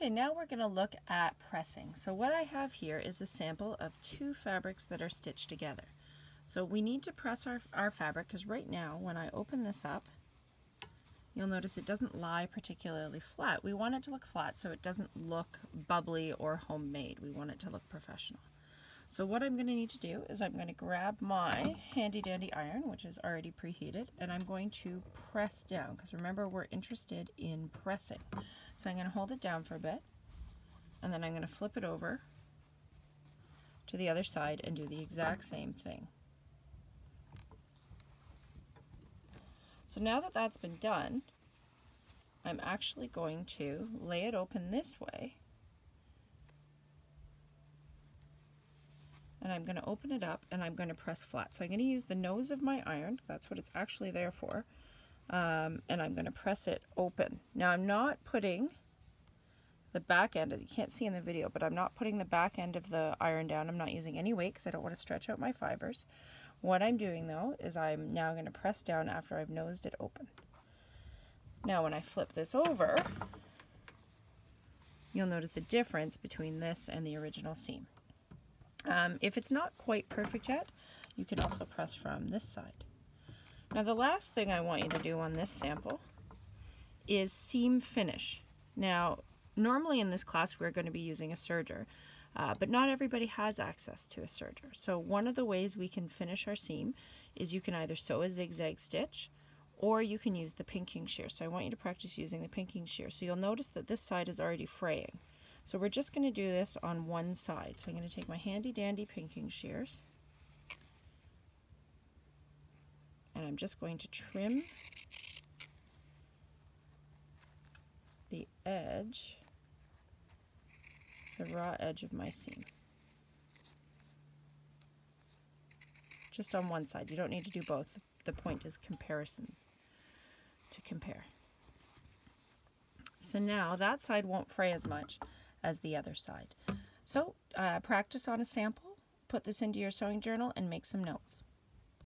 Okay, now we're going to look at pressing. So what I have here is a sample of two fabrics that are stitched together. So we need to press our, our fabric because right now when I open this up, you'll notice it doesn't lie particularly flat. We want it to look flat so it doesn't look bubbly or homemade. We want it to look professional. So what I'm going to need to do is I'm going to grab my handy dandy iron, which is already preheated, and I'm going to press down, because remember we're interested in pressing. So I'm going to hold it down for a bit, and then I'm going to flip it over to the other side and do the exact same thing. So now that that's been done, I'm actually going to lay it open this way and I'm going to open it up and I'm going to press flat. So I'm going to use the nose of my iron, that's what it's actually there for, um, and I'm going to press it open. Now I'm not putting the back end, you can't see in the video, but I'm not putting the back end of the iron down. I'm not using any weight because I don't want to stretch out my fibers. What I'm doing though is I'm now going to press down after I've nosed it open. Now when I flip this over, you'll notice a difference between this and the original seam. Um, if it's not quite perfect yet, you can also press from this side. Now the last thing I want you to do on this sample is seam finish. Now normally in this class we're going to be using a serger, uh, but not everybody has access to a serger. So one of the ways we can finish our seam is you can either sew a zigzag stitch or you can use the pinking shear. So I want you to practice using the pinking shear. So you'll notice that this side is already fraying. So we're just going to do this on one side. So I'm going to take my handy dandy pinking shears and I'm just going to trim the edge, the raw edge of my seam. Just on one side. You don't need to do both. The point is comparisons to compare. So now that side won't fray as much as the other side. So uh, practice on a sample, put this into your sewing journal, and make some notes.